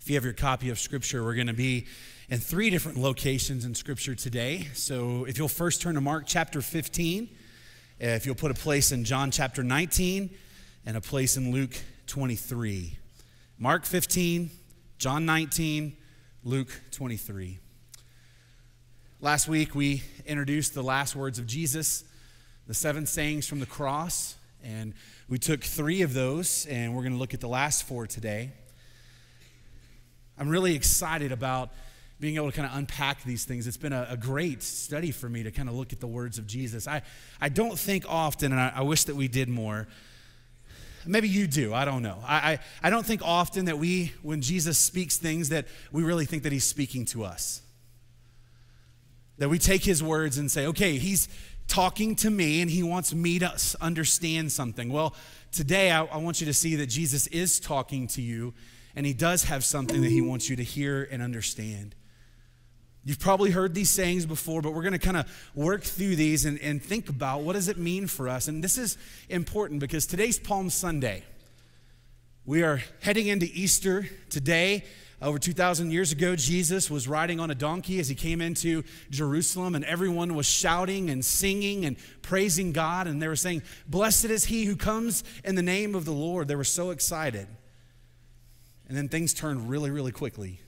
If you have your copy of Scripture, we're going to be in three different locations in Scripture today. So if you'll first turn to Mark chapter 15, if you'll put a place in John chapter 19, and a place in Luke 23. Mark 15, John 19, Luke 23. Last week, we introduced the last words of Jesus, the seven sayings from the cross, and we took three of those, and we're going to look at the last four today. I'm really excited about being able to kind of unpack these things. It's been a, a, great study for me to kind of look at the words of Jesus. I, I don't think often, and I, I wish that we did more. Maybe you do, I don't know. I, I, I don't think often that we, when Jesus speaks things, that we really think that he's speaking to us. That we take his words and say, okay, he's talking to me and he wants me to understand something. Well, today I, I want you to see that Jesus is talking to you and he does have something that he wants you to hear and understand. You've probably heard these sayings before, but we're going to kind of work through these and, and think about what does it mean for us. And this is important because today's Palm Sunday. We are heading into Easter today. Over 2,000 years ago, Jesus was riding on a donkey as he came into Jerusalem, and everyone was shouting and singing and praising God. And they were saying, Blessed is he who comes in the name of the Lord. They were so excited. And then things turned really, really quickly.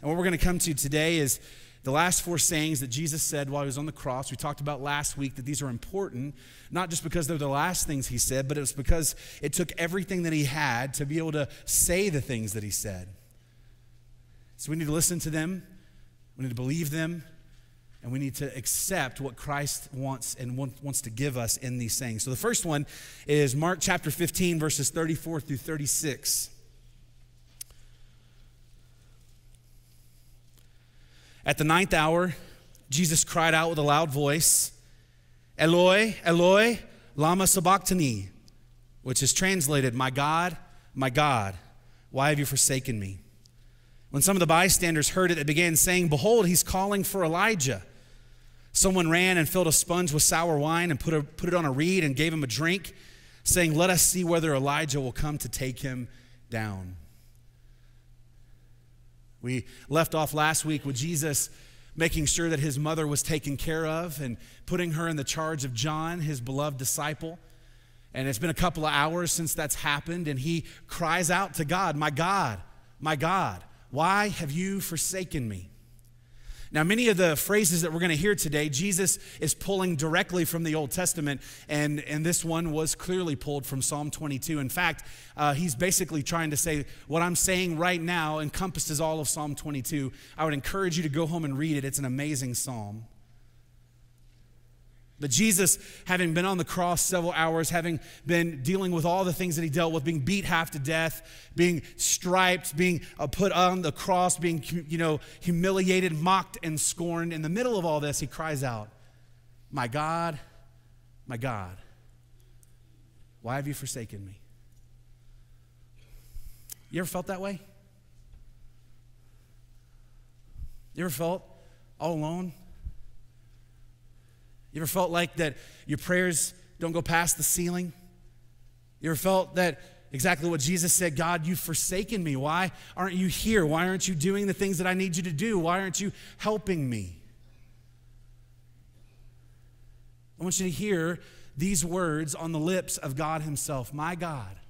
And what we're going to come to today is the last four sayings that Jesus said while he was on the cross. We talked about last week that these are important, not just because they're the last things he said, but it was because it took everything that he had to be able to say the things that he said. So we need to listen to them, we need to believe them, and we need to accept what Christ wants and wants to give us in these things. So the first one is Mark chapter 15, verses 34 through 36. At the ninth hour, Jesus cried out with a loud voice, Eloi, Eloi, lama sabachthani, which is translated, My God, my God, why have you forsaken me? When some of the bystanders heard it, they began saying, Behold, he's calling for Elijah. Someone ran and filled a sponge with sour wine and put, a, put it on a reed and gave him a drink, saying, Let us see whether Elijah will come to take him down. We left off last week with Jesus making sure that his mother was taken care of and putting her in the charge of John, his beloved disciple. And it's been a couple of hours since that's happened, and he cries out to God, My God, my God, why have you forsaken me? Now, many of the phrases that we're going to hear today, Jesus is pulling directly from the Old Testament, and, and this one was clearly pulled from Psalm 22. In fact, uh, he's basically trying to say, What I'm saying right now encompasses all of Psalm 22. I would encourage you to go home and read it, it's an amazing psalm. But Jesus, having been on the cross several hours, having been dealing with all the things that he dealt with, being beat half to death, being striped, being uh, put on the cross, being you know humiliated, mocked, and scorned. In the middle of all this, he cries out, "My God, my God, why have you forsaken me?" You ever felt that way? You ever felt all alone? You ever felt like that your prayers don't go past the ceiling? You ever felt that exactly what Jesus said God, you've forsaken me. Why aren't you here? Why aren't you doing the things that I need you to do? Why aren't you helping me? I want you to hear these words on the lips of God Himself My God,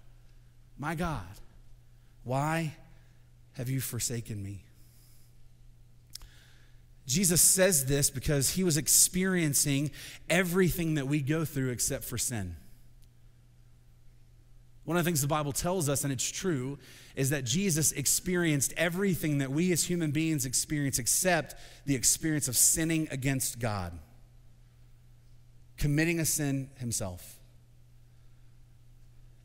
my God, why have you forsaken me? Jesus says this because he was experiencing everything that we go through except for sin. One of the things the Bible tells us, and it's true, is that Jesus experienced everything that we as human beings experience except the experience of sinning against God, committing a sin himself.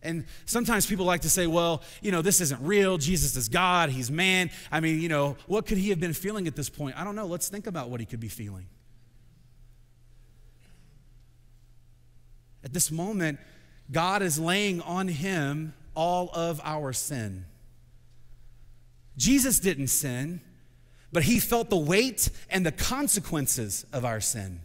And sometimes people like to say, well, you know, this isn't real. Jesus is God. He's man. I mean, you know, what could he have been feeling at this point? I don't know. Let's think about what he could be feeling. At this moment, God is laying on him all of our sin. Jesus didn't sin, but he felt the weight and the consequences of our sin.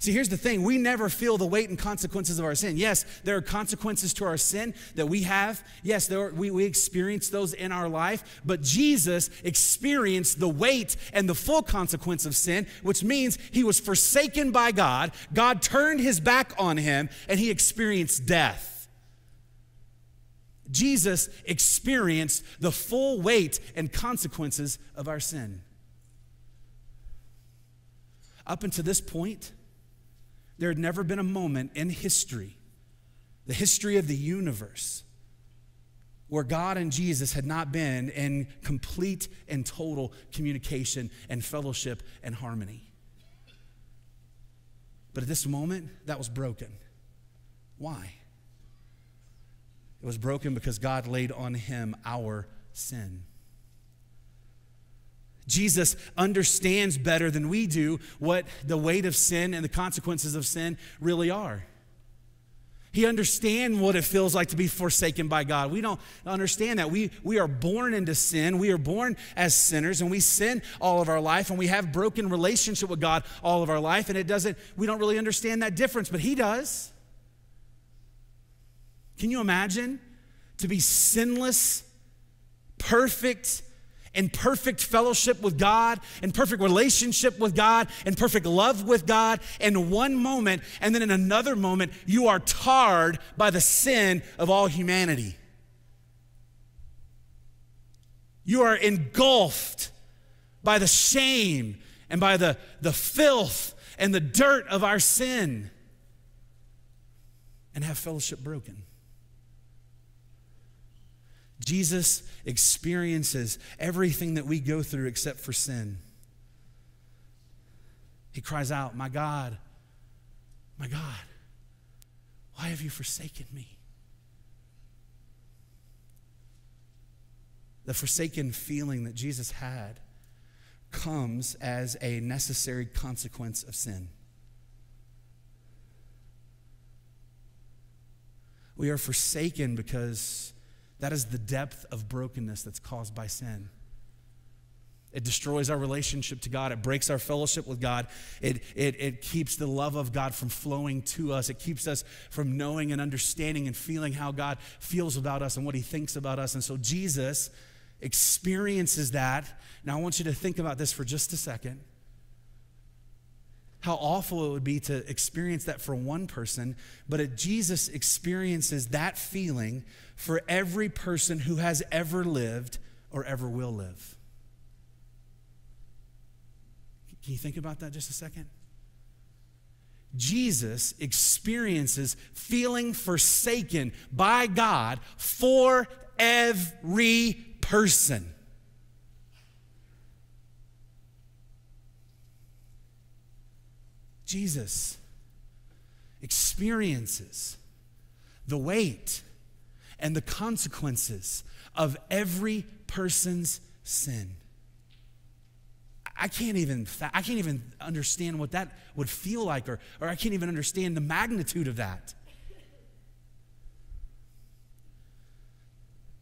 See, here's the thing we never feel the weight and consequences of our sin. Yes, there are consequences to our sin that we have. Yes, are, we, we experience those in our life. But Jesus experienced the weight and the full consequence of sin, which means he was forsaken by God. God turned his back on him and he experienced death. Jesus experienced the full weight and consequences of our sin. Up until this point, there had never been a moment in history, the history of the universe, where God and Jesus had not been in complete and total communication and fellowship and harmony. But at this moment, that was broken. Why? It was broken because God laid on him our sin. Jesus understands better than we do what the weight of sin and the consequences of sin really are. He understands what it feels like to be forsaken by God. We don't understand that. We, we are born into sin. We are born as sinners and we sin all of our life and we have broken relationship with God all of our life and it doesn't we don't really understand that difference, but he does. Can you imagine to be sinless, perfect, in perfect fellowship with God, in perfect relationship with God, in perfect love with God in one moment, and then in another moment, you are tarred by the sin of all humanity. You are engulfed by the shame and by the, the filth and the dirt of our sin and have fellowship broken. Jesus experiences everything that we go through except for sin. He cries out, My God, my God, why have you forsaken me? The forsaken feeling that Jesus had comes as a necessary consequence of sin. We are forsaken because that is the depth of brokenness that's caused by sin. It destroys our relationship to God. It breaks our fellowship with God. It, it, it keeps the love of God from flowing to us. It keeps us from knowing and understanding and feeling how God feels about us and what He thinks about us. And so Jesus experiences that. Now, I want you to think about this for just a second how awful it would be to experience that for one person, but it, Jesus experiences that feeling for every person who has ever lived or ever will live. Can you think about that just a second? Jesus experiences feeling forsaken by God for every person. Jesus experiences the weight and the consequences of every person's sin. I can't even I can't even understand what that would feel like or, or I can't even understand the magnitude of that.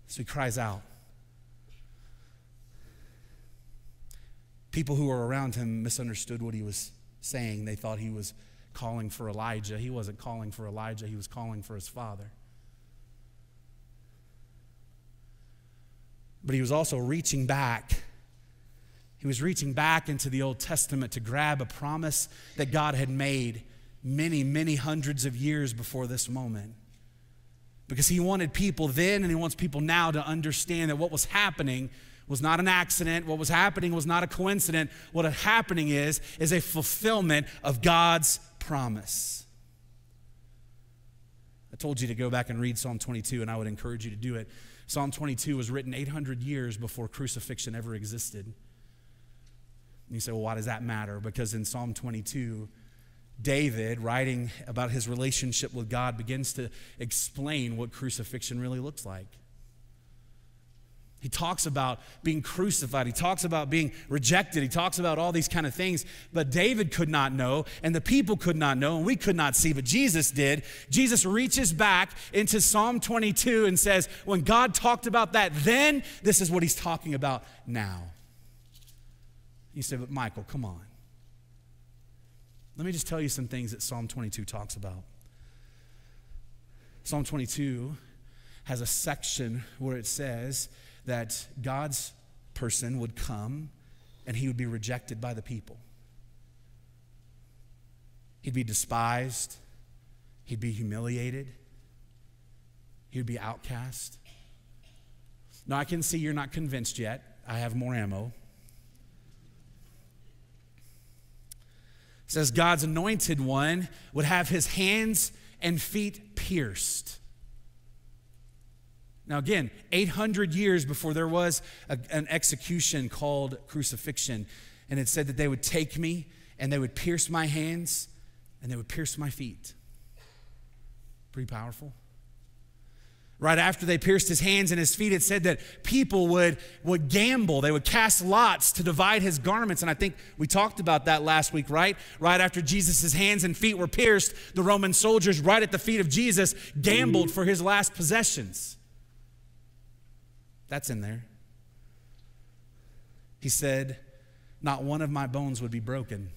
So he cries out. People who were around him misunderstood what he was saying. They thought he was calling for Elijah. He wasn't calling for Elijah, he was calling for his father. But he was also reaching back. He was reaching back into the Old Testament to grab a promise that God had made many, many hundreds of years before this moment. Because he wanted people then and he wants people now to understand that what was happening was not an accident. What was happening was not a coincidence. What is happening is, is a fulfillment of God's promise. I told you to go back and read Psalm 22, and I would encourage you to do it. Psalm 22 was written 800 years before crucifixion ever existed. And you say, well, why does that matter? Because in Psalm 22, David, writing about his relationship with God, begins to explain what crucifixion really looks like. He talks about being crucified. He talks about being rejected. He talks about all these kind of things. But David could not know, and the people could not know, and we could not see, but Jesus did. Jesus reaches back into Psalm 22 and says, When God talked about that then, this is what he's talking about now. You say, But Michael, come on. Let me just tell you some things that Psalm 22 talks about. Psalm 22 has a section where it says that God's person would come and he would be rejected by the people. He'd be despised, he'd be humiliated, he'd be outcast. Now, I can see you're not convinced yet. I have more ammo. It says God's anointed one would have his hands and feet pierced. Now, again, 800 years before there was a, an execution called crucifixion, and it said that they would take me and they would pierce my hands and they would pierce my feet. Pretty powerful. Right after they pierced his hands and his feet, it said that people would, would gamble. They would cast lots to divide his garments. And I think we talked about that last week, right? Right after Jesus' hands and feet were pierced, the Roman soldiers, right at the feet of Jesus, gambled for his last possessions. That's in there. He said, Not one of my bones would be broken.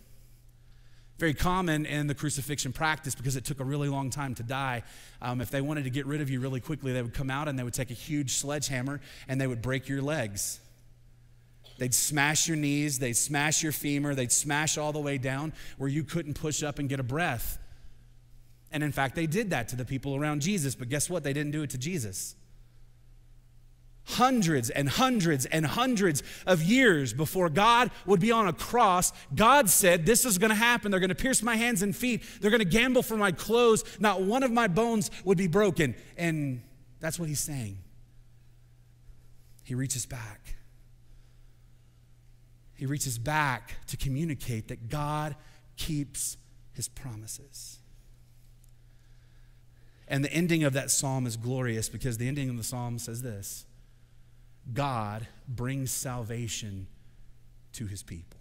Very common in the crucifixion practice because it took a really long time to die. Um, if they wanted to get rid of you really quickly, they would come out and they would take a huge sledgehammer and they would break your legs. They'd smash your knees, they'd smash your femur, they'd smash all the way down where you couldn't push up and get a breath. And in fact, they did that to the people around Jesus, but guess what? They didn't do it to Jesus hundreds and hundreds and hundreds of years before God would be on a cross, God said, This is going to happen. They're going to pierce my hands and feet. They're going to gamble for my clothes. Not one of my bones would be broken. And that's what he's saying. He reaches back. He reaches back to communicate that God keeps his promises. And the ending of that psalm is glorious because the ending of the psalm says this God brings salvation to his people.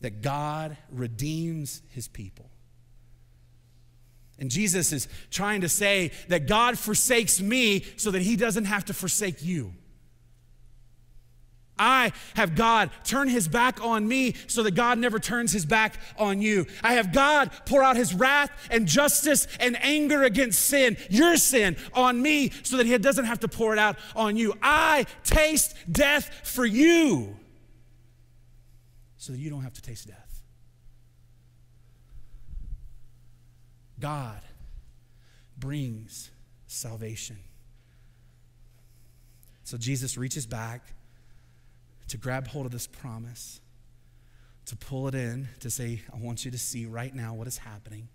That God redeems his people. And Jesus is trying to say that God forsakes me so that he doesn't have to forsake you. I have God turn his back on me so that God never turns his back on you. I have God pour out his wrath and justice and anger against sin, your sin, on me so that he doesn't have to pour it out on you. I taste death for you so that you don't have to taste death. God brings salvation. So Jesus reaches back to grab hold of this promise, to pull it in, to say, I want you to see right now what is happening.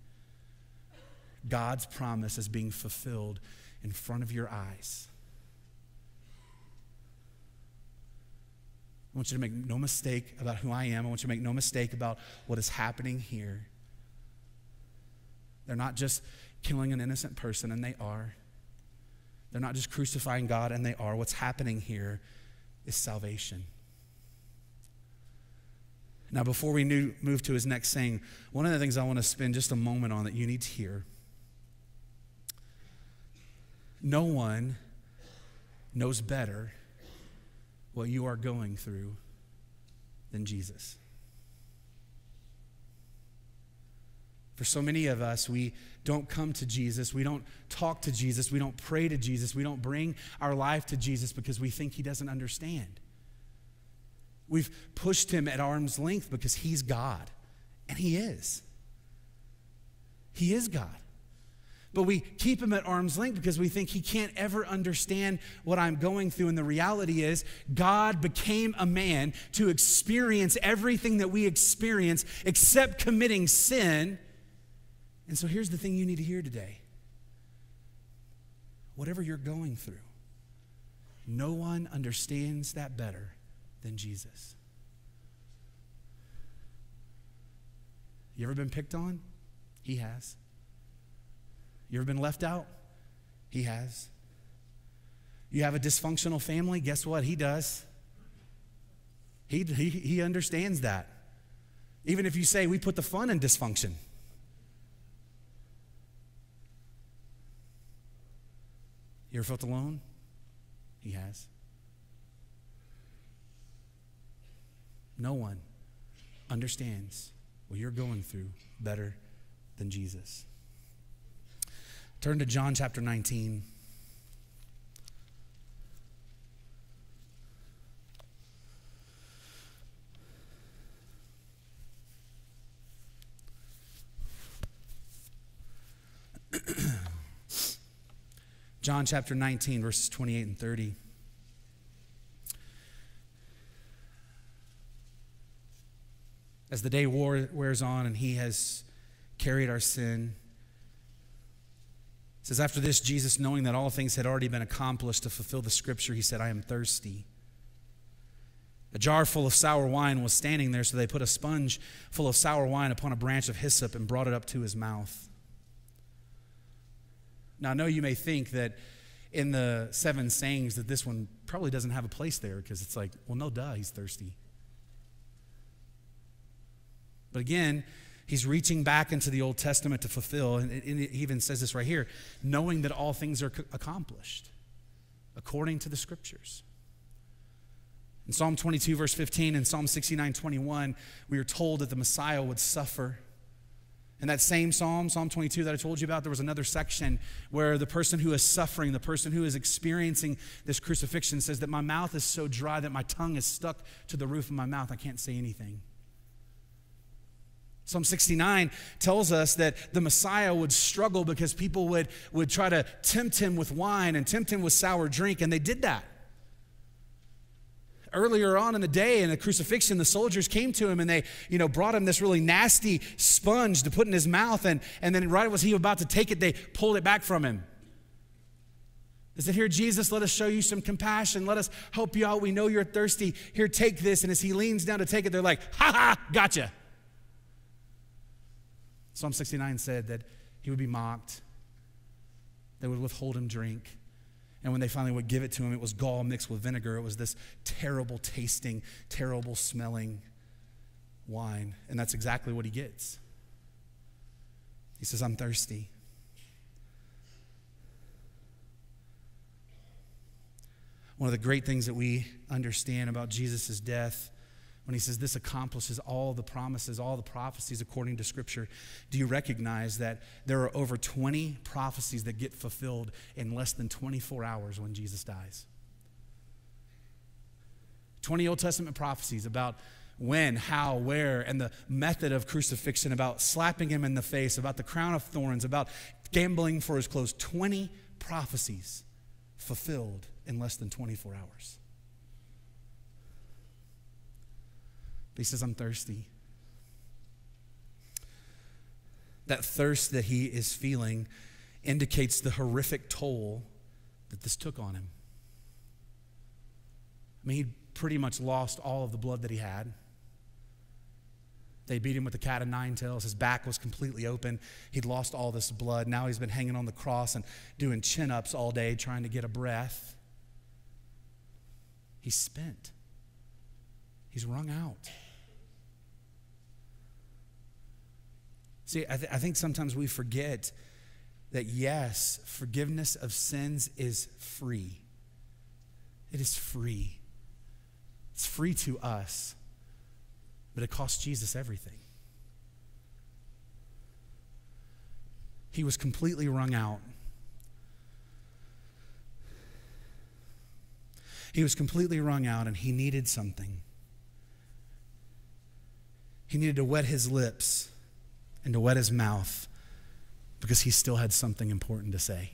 God's promise is being fulfilled in front of your eyes. I want you to make no mistake about who I am. I want you to make no mistake about what is happening here. They're not just killing an innocent person, and they are. They're not just crucifying God, and they are. What's happening here is salvation. Now, before we move to his next saying, one of the things I want to spend just a moment on that you need to hear no one knows better what you are going through than Jesus. For so many of us, we don't come to Jesus, we don't talk to Jesus, we don't pray to Jesus, we don't bring our life to Jesus because we think he doesn't understand. We've pushed him at arm's length because he's God, and he is. He is God. But we keep him at arm's length because we think he can't ever understand what I'm going through. And the reality is, God became a man to experience everything that we experience except committing sin. And so here's the thing you need to hear today whatever you're going through, no one understands that better than Jesus. You ever been picked on? He has. You ever been left out? He has. You have a dysfunctional family? Guess what? He does. He, he, he understands that. Even if you say we put the fun in dysfunction. You ever felt alone? He has. No one understands what you're going through better than Jesus. Turn to John chapter 19. John chapter 19, verses 28 and 30. As the day war wears on and he has carried our sin, it says, After this, Jesus, knowing that all things had already been accomplished to fulfill the scripture, he said, I am thirsty. A jar full of sour wine was standing there, so they put a sponge full of sour wine upon a branch of hyssop and brought it up to his mouth. Now, I know you may think that in the seven sayings that this one probably doesn't have a place there because it's like, well, no, duh, he's thirsty. But again, he's reaching back into the Old Testament to fulfill, and it, even says this right here knowing that all things are accomplished according to the scriptures. In Psalm 22, verse 15, and Psalm 69, 21, we are told that the Messiah would suffer in that same psalm, Psalm 22 that I told you about, there was another section where the person who is suffering, the person who is experiencing this crucifixion says that my mouth is so dry that my tongue is stuck to the roof of my mouth. I can't say anything. Psalm 69 tells us that the Messiah would struggle because people would, would try to tempt him with wine and tempt him with sour drink, and they did that earlier on in the day in the crucifixion, the soldiers came to him and they, you know, brought him this really nasty sponge to put in his mouth. And, and then right as he was about to take it, they pulled it back from him. They said, Here, Jesus, let us show you some compassion. Let us help you out. We know you're thirsty. Here, take this. And as he leans down to take it, they're like, Ha ha, gotcha. Psalm 69 said that he would be mocked, they would withhold him drink. And when they finally would give it to him, it was gall mixed with vinegar. It was this terrible tasting, terrible smelling wine. And that's exactly what he gets. He says, I'm thirsty. One of the great things that we understand about Jesus' death when he says this accomplishes all the promises, all the prophecies according to Scripture, do you recognize that there are over 20 prophecies that get fulfilled in less than 24 hours when Jesus dies? 20 Old Testament prophecies about when, how, where, and the method of crucifixion, about slapping him in the face, about the crown of thorns, about gambling for his clothes. 20 prophecies fulfilled in less than 24 hours. He says, I'm thirsty. That thirst that he is feeling indicates the horrific toll that this took on him. I mean, he pretty much lost all of the blood that he had. They beat him with the cat of nine tails. His back was completely open. He'd lost all this blood. Now he's been hanging on the cross and doing chin ups all day trying to get a breath. He's spent, he's wrung out. See, I, th- I think sometimes we forget that yes, forgiveness of sins is free. It is free. It's free to us, but it cost Jesus everything. He was completely wrung out. He was completely wrung out and he needed something. He needed to wet his lips and to wet his mouth because he still had something important to say.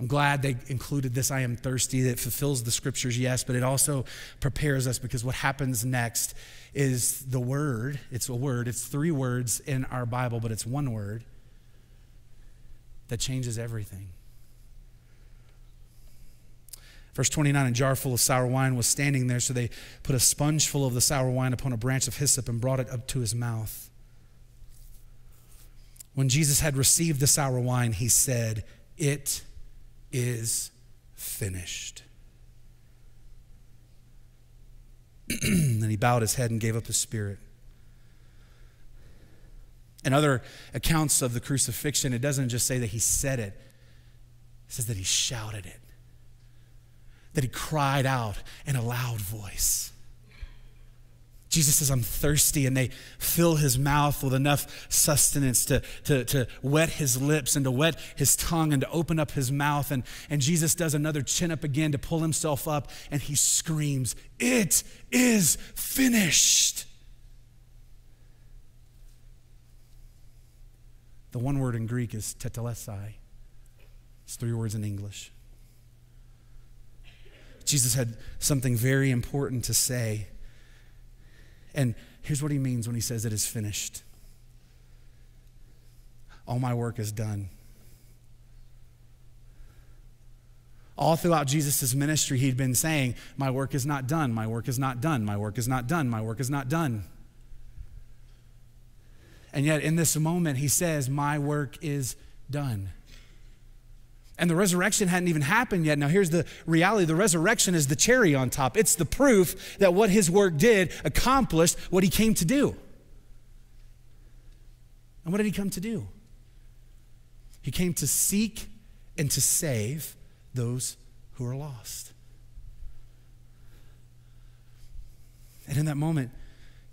I'm glad they included this I am thirsty that fulfills the scriptures, yes, but it also prepares us because what happens next is the word. It's a word, it's three words in our Bible, but it's one word that changes everything. Verse 29 A jar full of sour wine was standing there, so they put a sponge full of the sour wine upon a branch of hyssop and brought it up to his mouth. When Jesus had received the sour wine, he said, It is finished. and he bowed his head and gave up his spirit. In other accounts of the crucifixion, it doesn't just say that he said it, it says that he shouted it that he cried out in a loud voice. Jesus says, I'm thirsty, and they fill his mouth with enough sustenance to, to, to wet his lips and to wet his tongue and to open up his mouth. And, and Jesus does another chin up again to pull himself up, and he screams, It is finished. The one word in Greek is tetelestai. It's three words in English. Jesus had something very important to say. And here's what he means when he says it is finished all my work is done. All throughout Jesus' ministry, he'd been saying, My work is not done, my work is not done, my work is not done, my work is not done. And yet, in this moment, he says, My work is done. And the resurrection hadn't even happened yet. Now, here's the reality the resurrection is the cherry on top. It's the proof that what his work did accomplished what he came to do. And what did he come to do? He came to seek and to save those who are lost. And in that moment,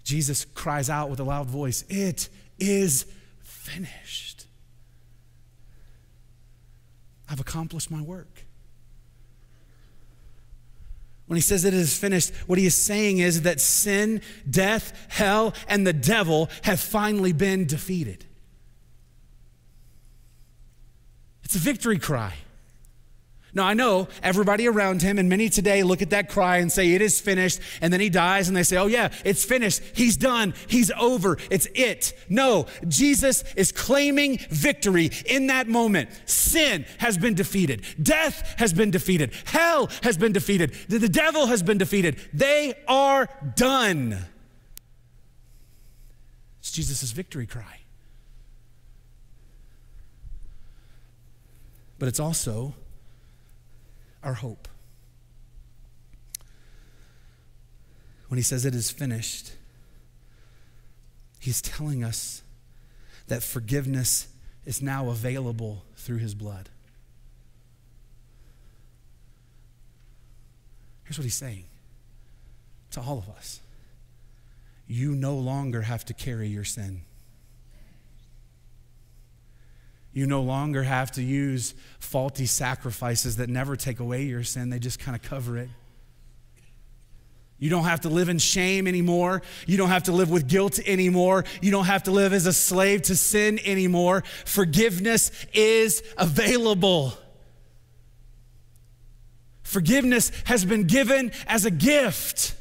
Jesus cries out with a loud voice, It is finished. I've accomplished my work. When he says that it is finished, what he is saying is that sin, death, hell, and the devil have finally been defeated. It's a victory cry. Now, I know everybody around him, and many today look at that cry and say, It is finished. And then he dies, and they say, Oh, yeah, it's finished. He's done. He's over. It's it. No, Jesus is claiming victory in that moment. Sin has been defeated, death has been defeated, hell has been defeated, the devil has been defeated. They are done. It's Jesus' victory cry. But it's also our hope. When he says it is finished, he's telling us that forgiveness is now available through his blood. Here's what he's saying to all of us you no longer have to carry your sin. You no longer have to use faulty sacrifices that never take away your sin, they just kind of cover it. You don't have to live in shame anymore. You don't have to live with guilt anymore. You don't have to live as a slave to sin anymore. Forgiveness is available. Forgiveness has been given as a gift.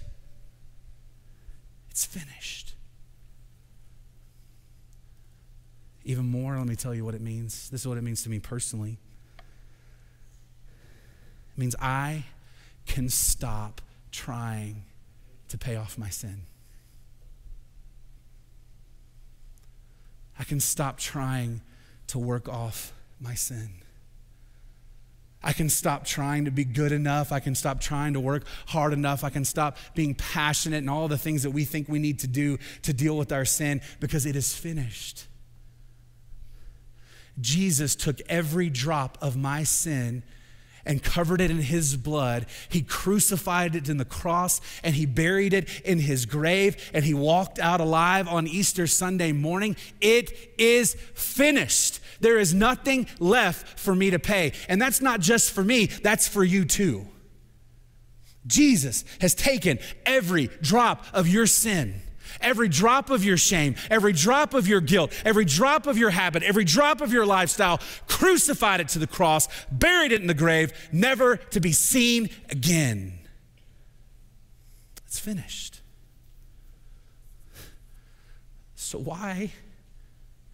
It's finished. Even more, let me tell you what it means. This is what it means to me personally. It means I can stop trying to pay off my sin. I can stop trying to work off my sin. I can stop trying to be good enough. I can stop trying to work hard enough. I can stop being passionate and all the things that we think we need to do to deal with our sin because it is finished. Jesus took every drop of my sin and covered it in his blood. He crucified it in the cross and he buried it in his grave and he walked out alive on Easter Sunday morning. It is finished. There is nothing left for me to pay. And that's not just for me, that's for you too. Jesus has taken every drop of your sin Every drop of your shame, every drop of your guilt, every drop of your habit, every drop of your lifestyle, crucified it to the cross, buried it in the grave, never to be seen again. It's finished. So why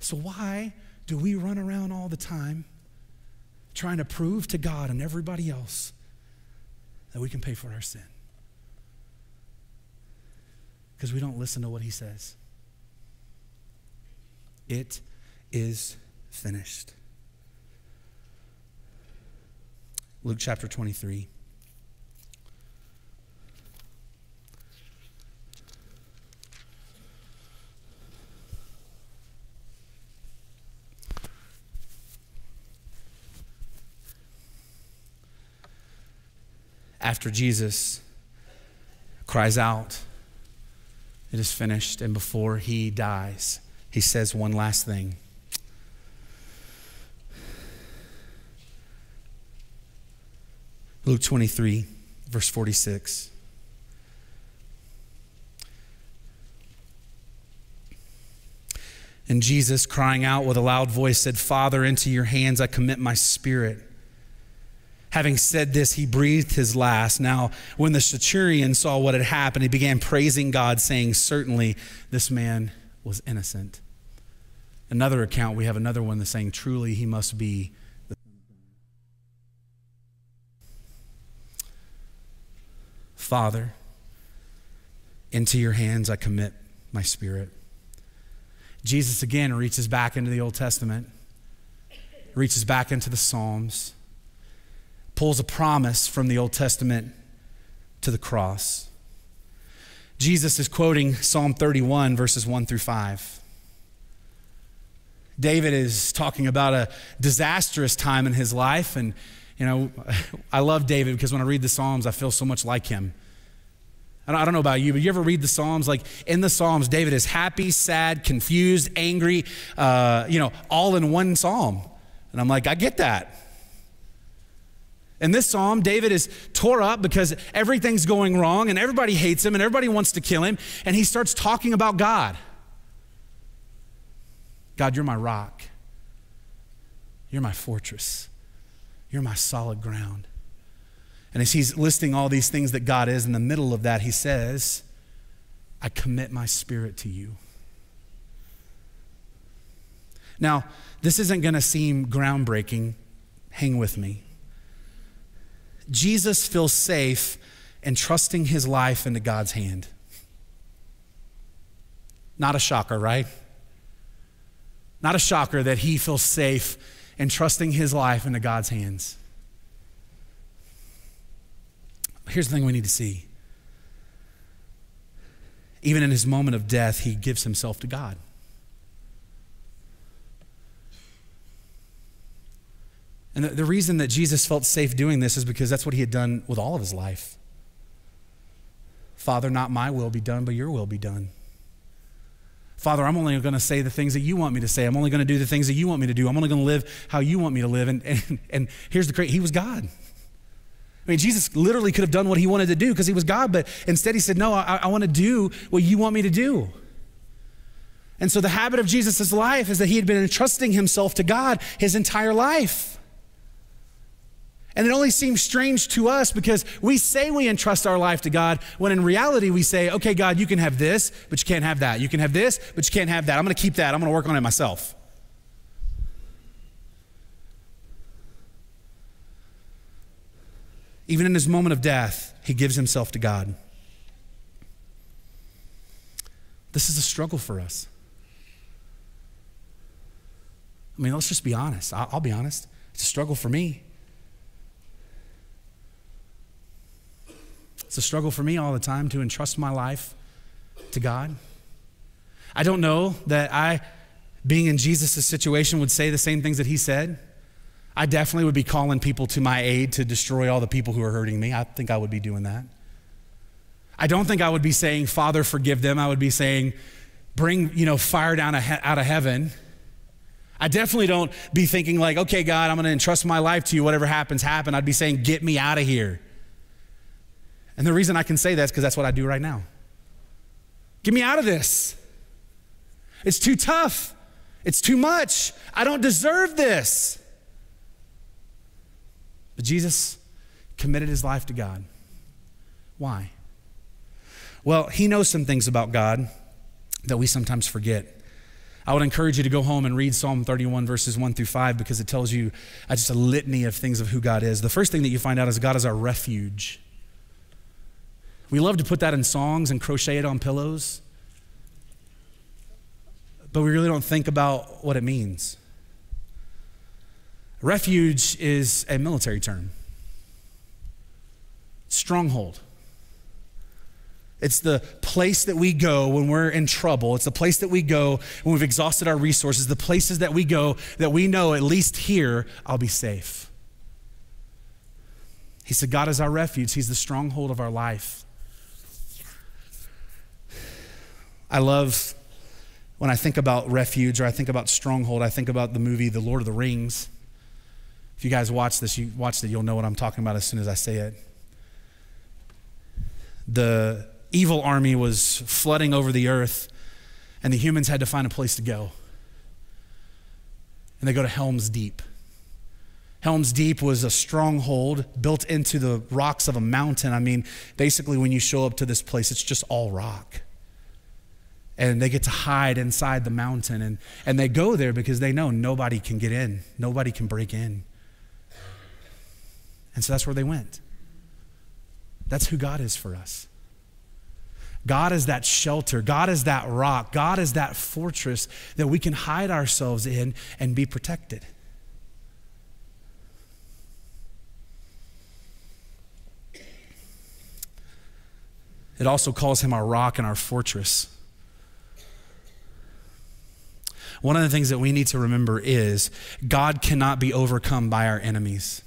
so why do we run around all the time trying to prove to God and everybody else that we can pay for our sin? Because we don't listen to what he says. It is finished. Luke chapter 23. After Jesus cries out, It is finished. And before he dies, he says one last thing. Luke 23, verse 46. And Jesus, crying out with a loud voice, said, Father, into your hands I commit my spirit. Having said this, he breathed his last. Now, when the centurion saw what had happened, he began praising God, saying, Certainly this man was innocent. Another account, we have another one that's saying, Truly he must be. The. Father, into your hands I commit my spirit. Jesus again reaches back into the Old Testament, reaches back into the Psalms, pulls a promise from the Old Testament to the cross. Jesus is quoting Psalm 31, verses 1 through 5. David is talking about a disastrous time in his life. And, you know, I love David because when I read the Psalms, I feel so much like him. I don't know about you, but you ever read the Psalms? Like in the Psalms, David is happy, sad, confused, angry, uh, you know, all in one psalm. And I'm like, I get that. In this psalm, David is tore up because everything's going wrong and everybody hates him and everybody wants to kill him. And he starts talking about God. God, you're my rock. You're my fortress. You're my solid ground. And as he's listing all these things that God is, in the middle of that, he says, I commit my spirit to you. Now, this isn't going to seem groundbreaking. Hang with me. Jesus feels safe in trusting his life into God's hand. Not a shocker, right? Not a shocker that he feels safe in trusting his life into God's hands. Here's the thing we need to see. Even in his moment of death, he gives himself to God. And the, the, reason that Jesus felt safe doing this is because that's what he had done with all of his life. Father, not my will be done, but your will be done. Father, I'm only going to say the things that you want me to say. I'm only going to do the things that you want me to do. I'm only going to live how you want me to live. And, and, and here's the great, he was God. I mean, Jesus literally could have done what he wanted to do because he was God, but instead he said, No, I, I want to do what you want me to do. And so the habit of Jesus' life is that he had been entrusting himself to God his entire life. And it only seems strange to us because we say we entrust our life to God when in reality we say, okay, God, you can have this, but you can't have that. You can have this, but you can't have that. I'm going to keep that. I'm going to work on it myself. Even in his moment of death, he gives himself to God. This is a struggle for us. I mean, let's just be honest. I'll, be honest. It's a struggle for me. It's a struggle for me all the time to entrust my life to God. I don't know that I, being in Jesus' situation, would say the same things that he said. I definitely would be calling people to my aid to destroy all the people who are hurting me. I think I would be doing that. I don't think I would be saying, Father, forgive them. I would be saying, bring, you know, fire down out of heaven. I definitely don't be thinking like, okay, God, I'm going to entrust my life to you. Whatever happens, happen. I'd be saying, get me out of here. And the reason I can say that is because that's what I do right now. Get me out of this. It's too tough. It's too much. I don't deserve this. But Jesus committed his life to God. Why? Well, he knows some things about God that we sometimes forget. I would encourage you to go home and read Psalm 31, verses 1 through 5, because it tells you uh, just a litany of things of who God is. The first thing that you find out is God is our refuge. We love to put that in songs and crochet it on pillows, but we really don't think about what it means. Refuge is a military term, stronghold. It's the place that we go when we're in trouble. It's the place that we go when we've exhausted our resources, the places that we go that we know, at least here, I'll be safe. He said, God is our refuge, He's the stronghold of our life. I love when I think about refuge or I think about stronghold, I think about the movie The Lord of the Rings. If you guys watch this, you watch it, you'll know what I'm talking about as soon as I say it. The evil army was flooding over the earth, and the humans had to find a place to go. And they go to Helm's Deep. Helm's Deep was a stronghold built into the rocks of a mountain. I mean, basically, when you show up to this place, it's just all rock. And they get to hide inside the mountain. And, and they go there because they know nobody can get in, nobody can break in. And so that's where they went. That's who God is for us. God is that shelter. God is that rock. God is that fortress that we can hide ourselves in and be protected. It also calls him our rock and our fortress. One of the things that we need to remember is God cannot be overcome by our enemies.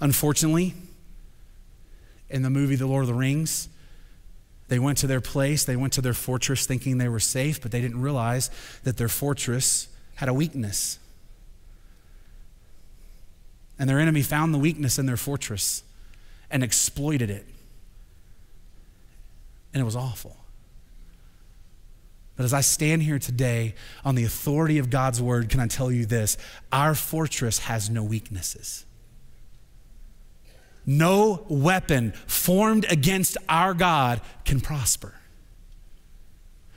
Unfortunately, in the movie The Lord of the Rings, they went to their place, they went to their fortress thinking they were safe, but they didn't realize that their fortress had a weakness. And their enemy found the weakness in their fortress and exploited it. And it was awful. But as I stand here today on the authority of God's word, can I tell you this? Our fortress has no weaknesses. No weapon formed against our God can prosper.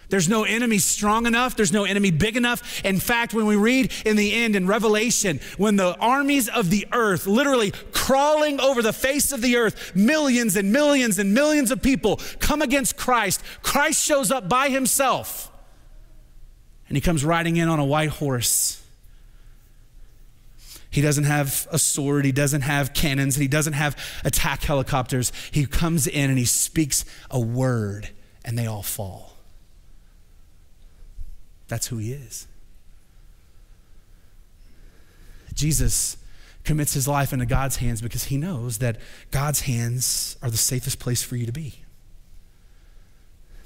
There's no enemy strong enough. There's no enemy big enough. In fact, when we read in the end in Revelation, when the armies of the earth, literally crawling over the face of the earth, millions and millions and millions of people come against Christ, Christ shows up by himself. And he comes riding in on a white horse. He doesn't have a sword. He doesn't have cannons. He doesn't have attack helicopters. He comes in and he speaks a word, and they all fall. That's who he is. Jesus commits his life into God's hands because he knows that God's hands are the safest place for you to be.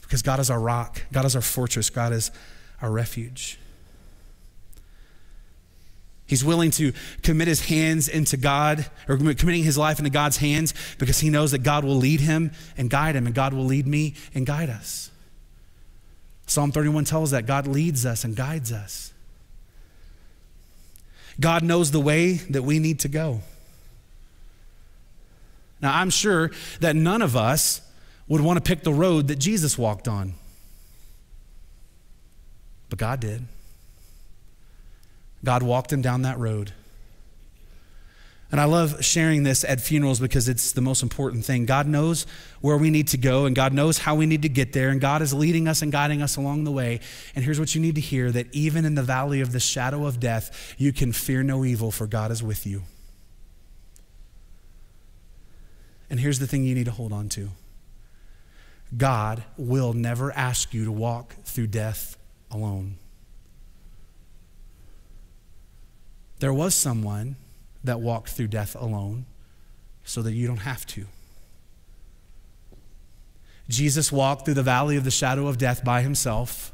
Because God is our rock, God is our fortress, God is our refuge. He's willing to commit his hands into God, or committing his life into God's hands because he knows that God will lead him and guide him, and God will lead me and guide us. Psalm 31 tells that God leads us and guides us. God knows the way that we need to go. Now, I'm sure that none of us would want to pick the road that Jesus walked on, but God did. God walked him down that road. And I love sharing this at funerals because it's the most important thing. God knows where we need to go, and God knows how we need to get there, and God is leading us and guiding us along the way. And here's what you need to hear that even in the valley of the shadow of death, you can fear no evil, for God is with you. And here's the thing you need to hold on to God will never ask you to walk through death alone. There was someone that walked through death alone so that you don't have to. Jesus walked through the valley of the shadow of death by himself.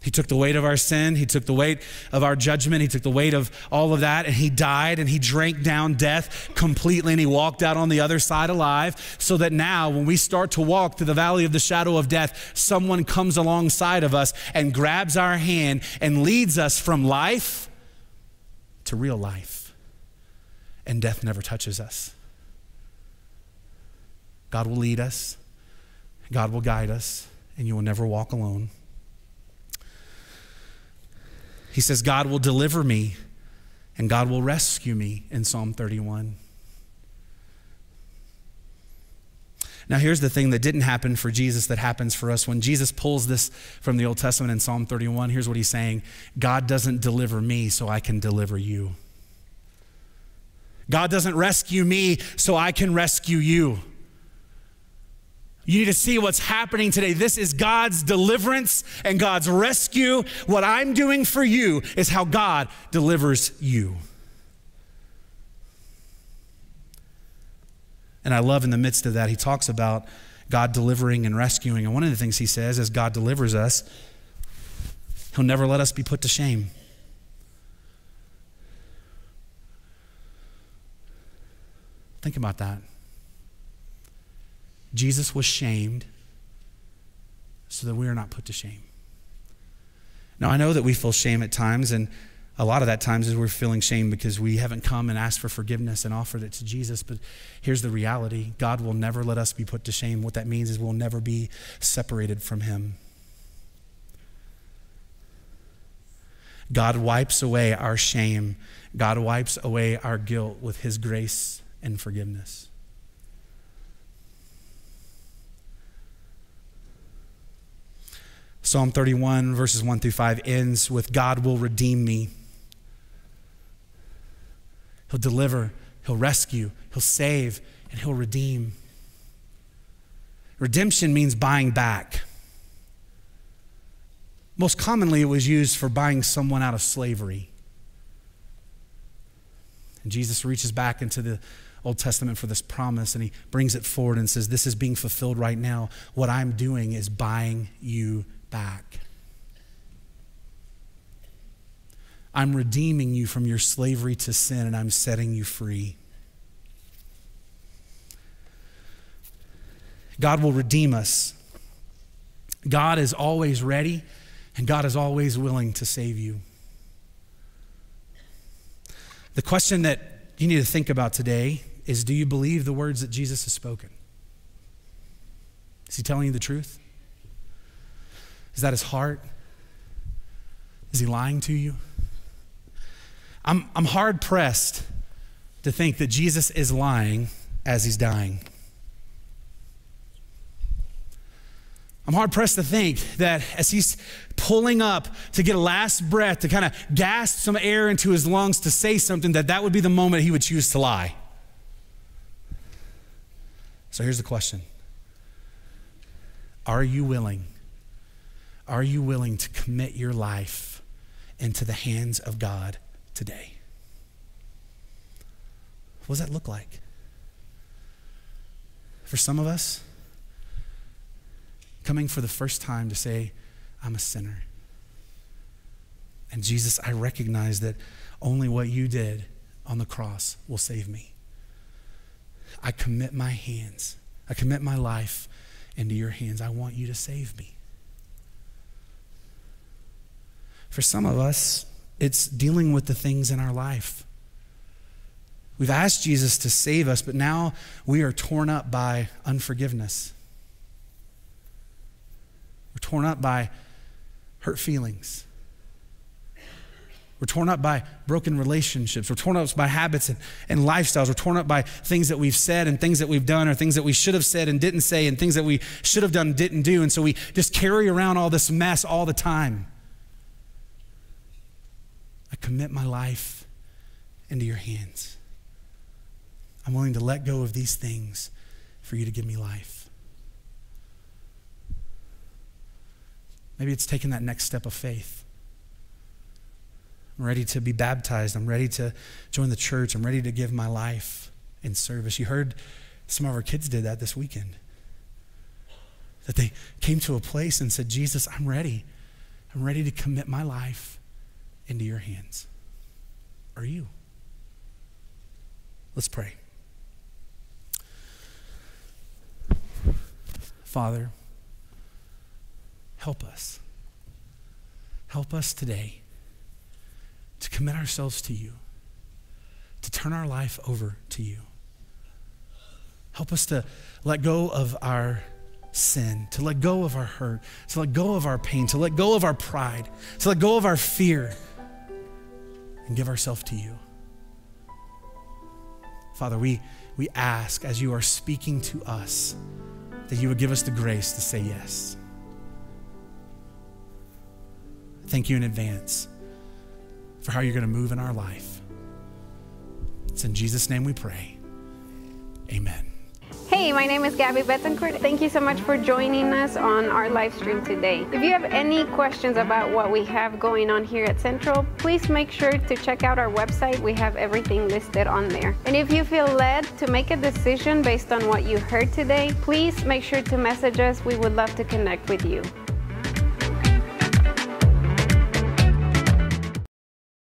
He took the weight of our sin. He took the weight of our judgment. He took the weight of all of that, and he died and he drank down death completely, and he walked out on the other side alive. So that now, when we start to walk through the valley of the shadow of death, someone comes alongside of us and grabs our hand and leads us from life to real life, and death never touches us. God will lead us, God will guide us, and you will never walk alone. He says, God will deliver me and God will rescue me in Psalm 31. Now, here's the thing that didn't happen for Jesus that happens for us. When Jesus pulls this from the Old Testament in Psalm 31, here's what he's saying God doesn't deliver me so I can deliver you. God doesn't rescue me so I can rescue you. You need to see what's happening today. This is God's deliverance and God's rescue. What I'm doing for you is how God delivers you. And I love in the midst of that, he talks about God delivering and rescuing. And one of the things he says as God delivers us, he'll never let us be put to shame. Think about that. Jesus was shamed so that we are not put to shame. Now, I know that we feel shame at times, and a lot of that times is we're feeling shame because we haven't come and asked for forgiveness and offered it to Jesus. But here's the reality God will never let us be put to shame. What that means is we'll never be separated from Him. God wipes away our shame, God wipes away our guilt with His grace and forgiveness. Psalm 31, verses 1 through 5, ends with God will redeem me. He'll deliver, He'll rescue, He'll save, and He'll redeem. Redemption means buying back. Most commonly, it was used for buying someone out of slavery. And Jesus reaches back into the Old Testament for this promise and he brings it forward and says, This is being fulfilled right now. What I'm doing is buying you back. I'm redeeming you from your slavery to sin and I'm setting you free. God will redeem us. God is always ready and God is always willing to save you. The question that you need to think about today is do you believe the words that Jesus has spoken? Is he telling you the truth? Is that his heart? Is he lying to you? I'm, I'm hard pressed to think that Jesus is lying as he's dying. I'm hard pressed to think that as he's pulling up to get a last breath, to kind of gasp some air into his lungs to say something, that that would be the moment he would choose to lie. So here's the question Are you willing are you willing to commit your life into the hands of God today? What does that look like? For some of us, coming for the first time to say, I'm a sinner. And Jesus, I recognize that only what you did on the cross will save me. I commit my hands, I commit my life into your hands. I want you to save me. For some of us, it's dealing with the things in our life. We've asked Jesus to save us, but now we are torn up by unforgiveness. We're torn up by hurt feelings. We're torn up by broken relationships. We're torn up by habits and, and lifestyles. We're torn up by things that we've said and things that we've done, or things that we should have said and didn't say, and things that we should have done and didn't do. And so we just carry around all this mess all the time. Commit my life into your hands. I'm willing to let go of these things for you to give me life. Maybe it's taking that next step of faith. I'm ready to be baptized. I'm ready to join the church. I'm ready to give my life in service. You heard some of our kids did that this weekend. That they came to a place and said, Jesus, I'm ready. I'm ready to commit my life into your hands. Are you? Let's pray. Father, help us. Help us today to commit ourselves to you, to turn our life over to you. Help us to let go of our sin, to let go of our hurt, to let go of our pain, to let go of our pride, to let go of our fear and give ourselves to you. Father, we, we ask as you are speaking to us that you would give us the grace to say yes. Thank you in advance for how you're going to move in our life. It's in Jesus' name we pray. Amen. Hey, my name is Gabby Betancourt. Thank you so much for joining us on our live stream today. If you have any questions about what we have going on here at Central, please make sure to check out our website. We have everything listed on there. And if you feel led to make a decision based on what you heard today, please make sure to message us. We would love to connect with you.